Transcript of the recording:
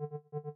you